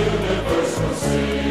Universal sing.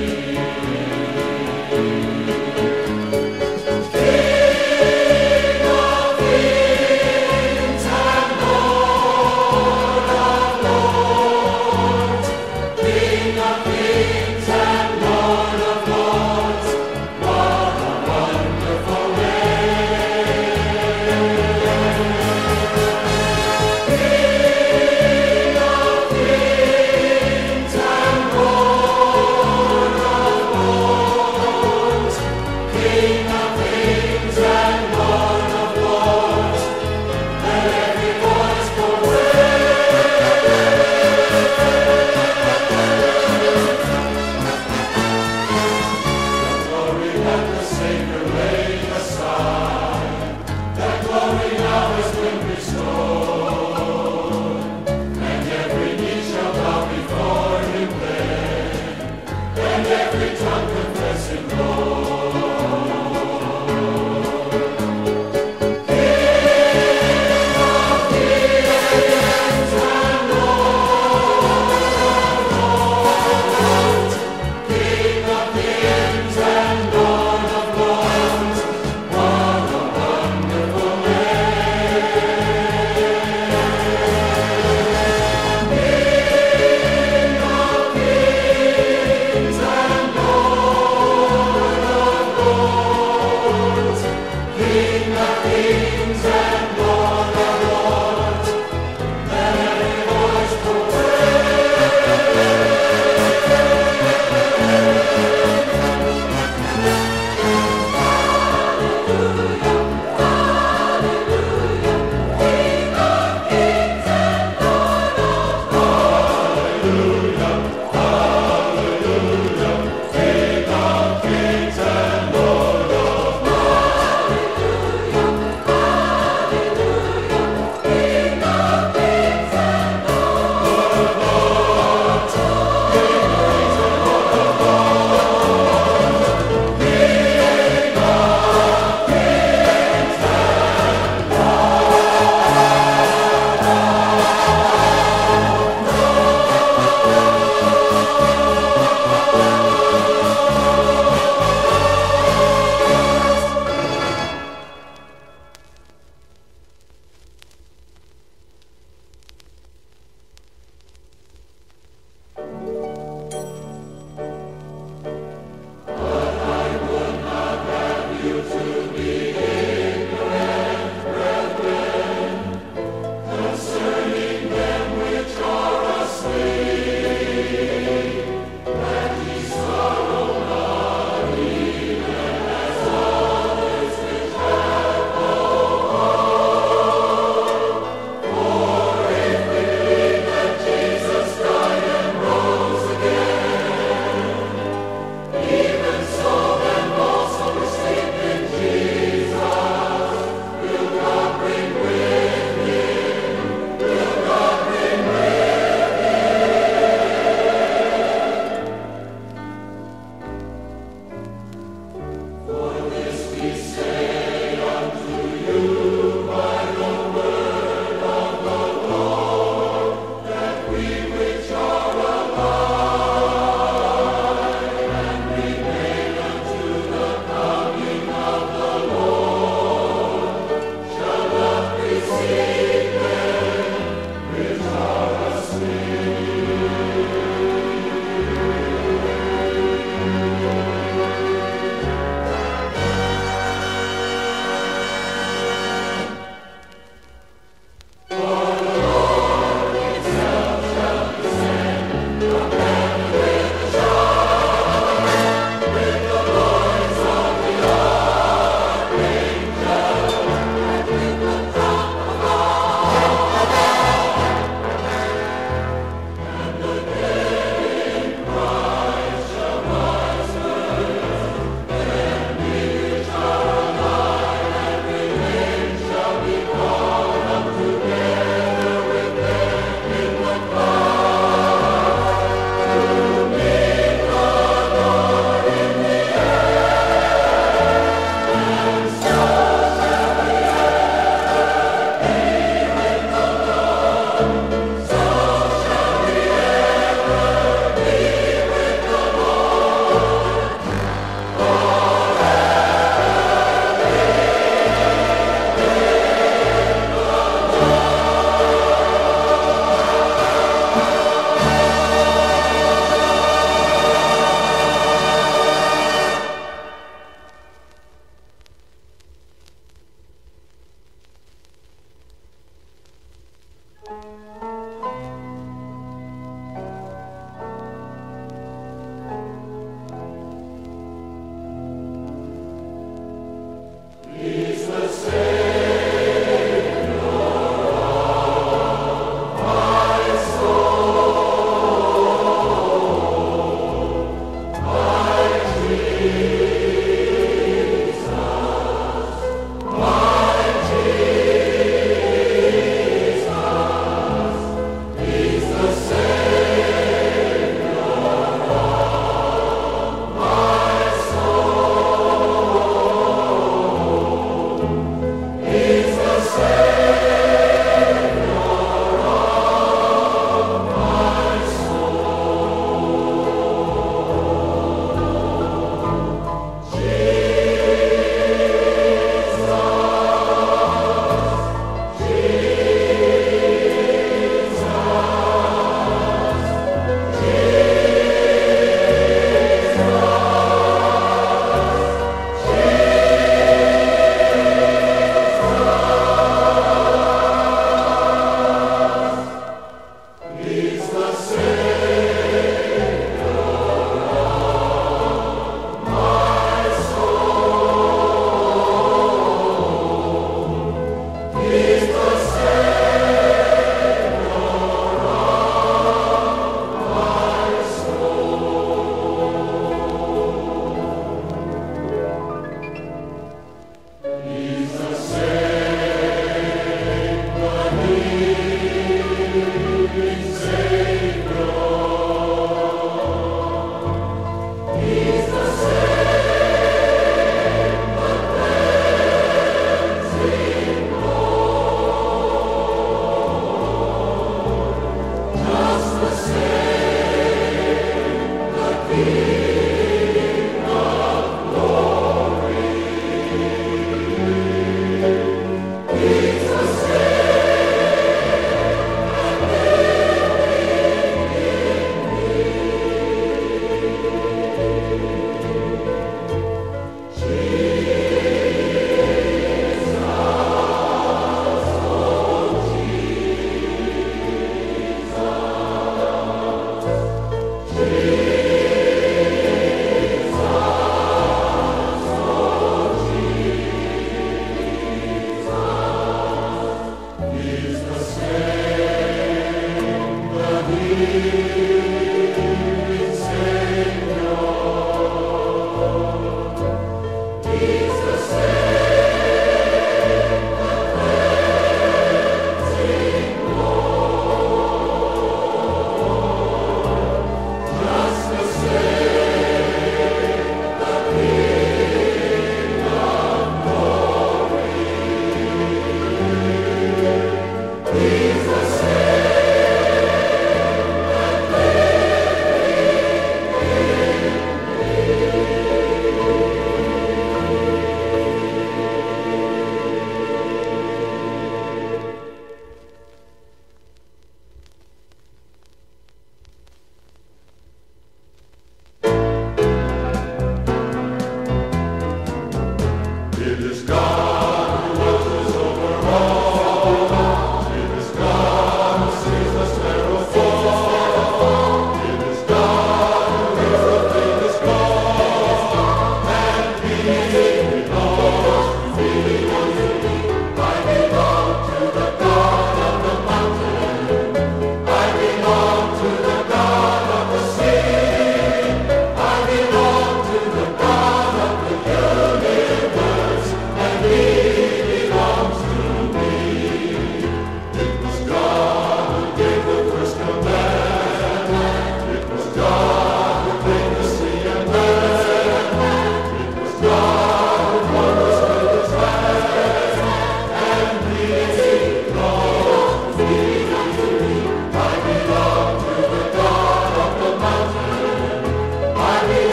Música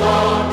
Lord.